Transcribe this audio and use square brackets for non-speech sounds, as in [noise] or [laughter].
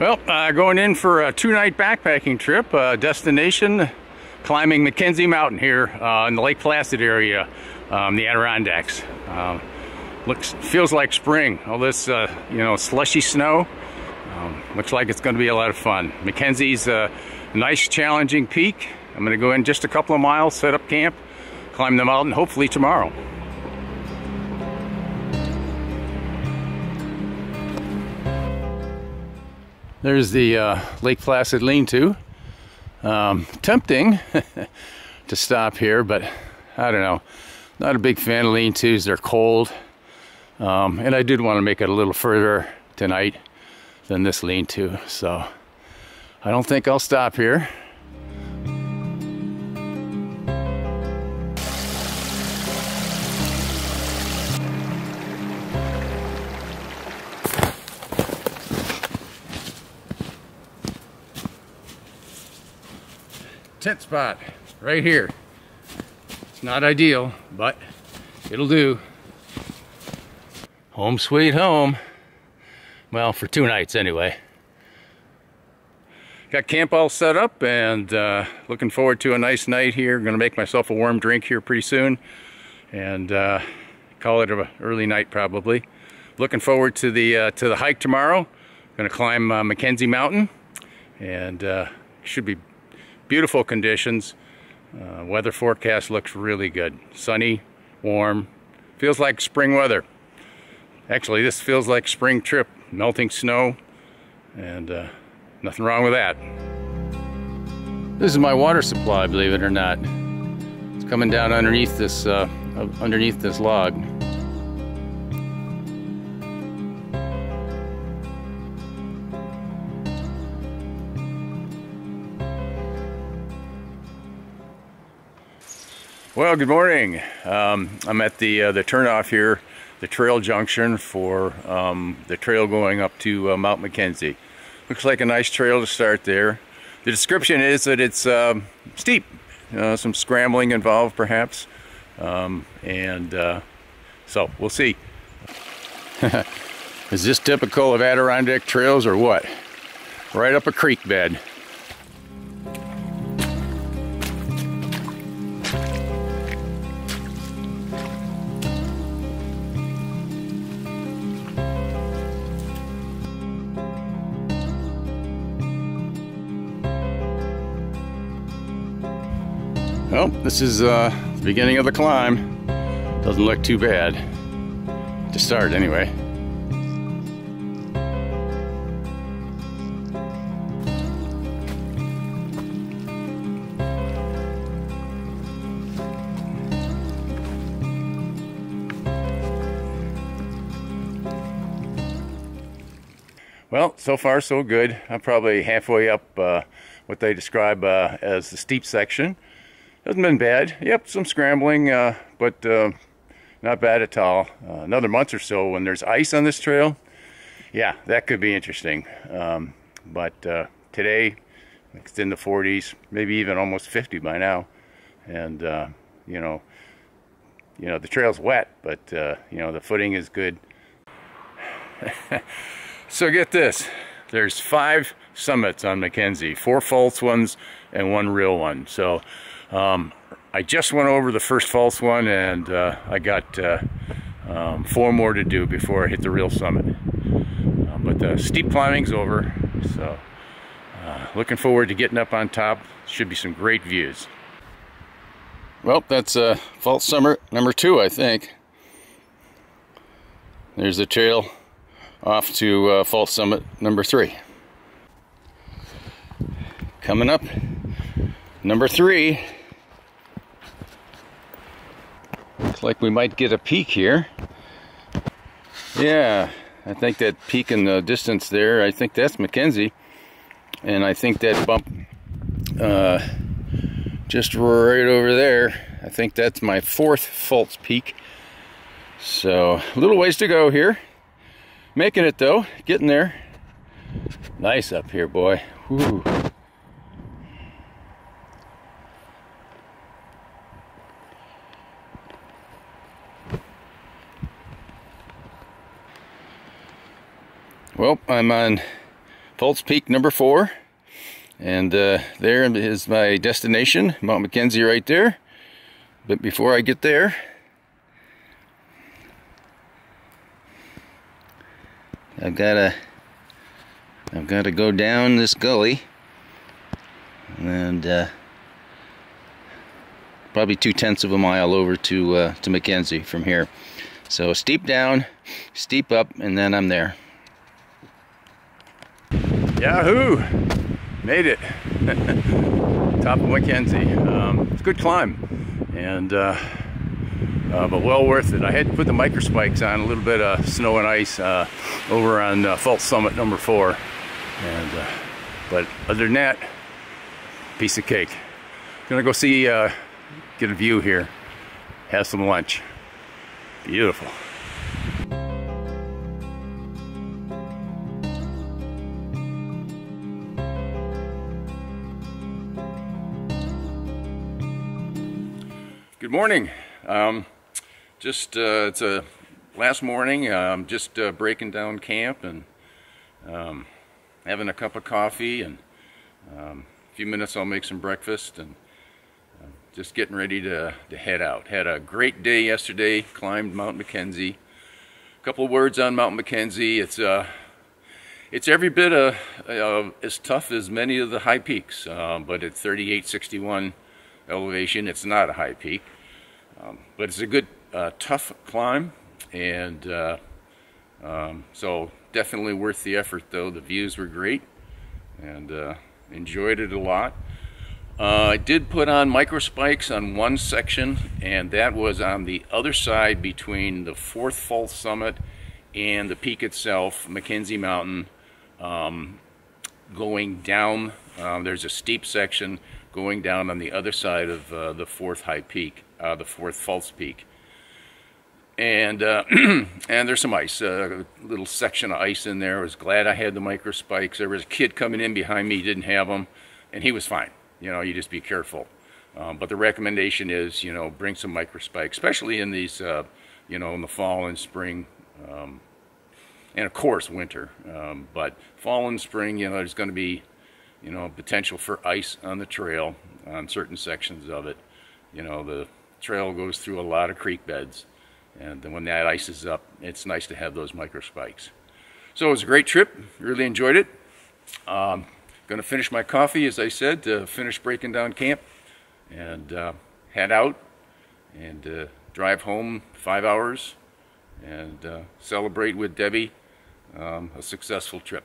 Well, uh, going in for a two-night backpacking trip, uh, destination climbing McKenzie Mountain here uh, in the Lake Placid area, um, the Adirondacks. Um, looks, feels like spring. All this, uh, you know, slushy snow. Um, looks like it's going to be a lot of fun. McKenzie's a nice, challenging peak. I'm going to go in just a couple of miles, set up camp, climb the mountain, hopefully tomorrow. There's the uh, Lake Placid lean-to. Um, tempting [laughs] to stop here, but I don't know. Not a big fan of lean-tos. They're cold. Um, and I did want to make it a little further tonight than this lean-to. So I don't think I'll stop here. Tent spot right here. It's not ideal, but it'll do. Home sweet home. Well, for two nights anyway. Got camp all set up and uh, looking forward to a nice night here. Gonna make myself a warm drink here pretty soon and uh, call it an early night probably. Looking forward to the uh, to the hike tomorrow. Gonna climb uh, McKenzie Mountain and uh, should be beautiful conditions. Uh, weather forecast looks really good. Sunny, warm, feels like spring weather. Actually, this feels like spring trip. Melting snow, and uh, nothing wrong with that. This is my water supply, believe it or not. It's coming down underneath this, uh, underneath this log. Well, good morning. Um, I'm at the uh, the turnoff here, the trail junction for um, the trail going up to uh, Mount McKenzie. Looks like a nice trail to start there. The description is that it's um, steep, uh, some scrambling involved perhaps, um, and uh, so we'll see. [laughs] is this typical of Adirondack trails or what? Right up a creek bed. Well, this is uh, the beginning of the climb. Doesn't look too bad. To start, anyway. Well, so far so good. I'm probably halfway up uh, what they describe uh, as the steep section. Hasn't been bad. Yep, some scrambling, uh, but uh, not bad at all. Uh, another month or so when there's ice on this trail, yeah, that could be interesting. Um, but uh, today, it's in the 40s, maybe even almost 50 by now. And, uh, you know, you know, the trail's wet, but, uh, you know, the footing is good. [laughs] so get this. There's five summits on McKenzie, four false ones and one real one. So um, I just went over the first false one and uh, I got uh, um, four more to do before I hit the real summit. Uh, but the steep climbing's over, so uh, looking forward to getting up on top. Should be some great views. Well, that's uh, false summit number two, I think. There's the trail off to uh, false summit number three. Coming up, number three. Looks like we might get a peak here. Yeah, I think that peak in the distance there, I think that's McKenzie. And I think that bump uh, just right over there, I think that's my fourth false peak. So, a little ways to go here. Making it though, getting there. Nice up here, boy. Well, I'm on Falls Peak number four. And uh, there is my destination, Mount McKenzie right there. But before I get there, I've got to I've got to go down this gully and uh, probably two tenths of a mile over to uh, to McKenzie from here. So steep down, steep up, and then I'm there. Yahoo! Made it. [laughs] Top of McKenzie. Um, it's a good climb, and uh, uh, but well worth it. I had to put the micro spikes on a little bit of snow and ice uh, over on uh, Summit number four, and uh, but other than that, piece of cake. Gonna go see, uh, get a view here, have some lunch. Beautiful. Good morning. Um, just uh, it's a last morning. I'm um, just uh, breaking down camp and um, having a cup of coffee and um, a few minutes I'll make some breakfast and uh, just getting ready to, to head out. Had a great day yesterday. Climbed Mount McKenzie. A couple words on Mount McKenzie. It's uh, it's every bit uh, uh, as tough as many of the high peaks, uh, but at 3861 elevation, it's not a high peak. Um, but it's a good, uh, tough climb, and uh, um, so definitely worth the effort though. The views were great, and uh, enjoyed it a lot. Uh, I did put on micro spikes on one section, and that was on the other side between the fourth falls summit and the peak itself, McKenzie Mountain, um, going down. Um, there's a steep section going down on the other side of uh, the fourth high peak uh, the fourth false peak. And uh, [clears throat] and there's some ice, a uh, little section of ice in there. I was glad I had the micro spikes. There was a kid coming in behind me, didn't have them, and he was fine. You know, you just be careful. Um, but the recommendation is, you know, bring some micro spikes, especially in these, uh, you know, in the fall and spring, um, and of course winter. Um, but fall and spring, you know, there's going to be, you know, potential for ice on the trail on certain sections of it. You know, the trail goes through a lot of creek beds. And when that ice is up, it's nice to have those micro spikes. So it was a great trip. Really enjoyed it. Um, going to finish my coffee, as I said, to finish breaking down camp and uh, head out and uh, drive home five hours and uh, celebrate with Debbie um, a successful trip.